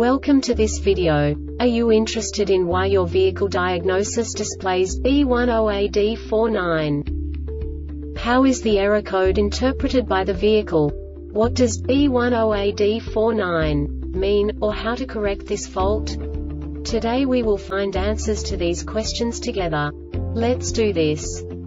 Welcome to this video. Are you interested in why your vehicle diagnosis displays B10AD49? How is the error code interpreted by the vehicle? What does B10AD49 mean, or how to correct this fault? Today we will find answers to these questions together. Let's do this.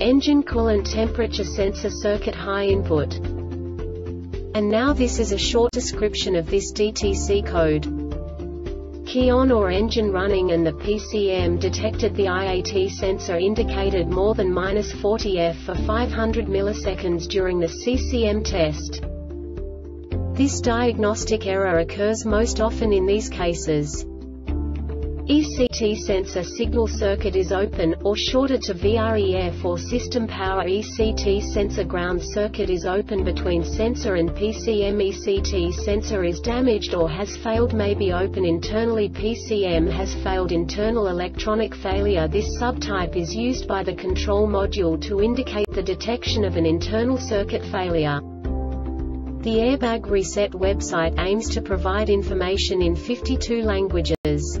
Engine coolant temperature sensor circuit high input. And now this is a short description of this DTC code. Key on or engine running and the PCM detected the IAT sensor indicated more than minus 40 F for 500 milliseconds during the CCM test. This diagnostic error occurs most often in these cases. ECT sensor signal circuit is open, or shorted to VREF or system power ECT sensor ground circuit is open between sensor and PCM ECT sensor is damaged or has failed may be open internally PCM has failed internal electronic failure This subtype is used by the control module to indicate the detection of an internal circuit failure. The Airbag Reset website aims to provide information in 52 languages.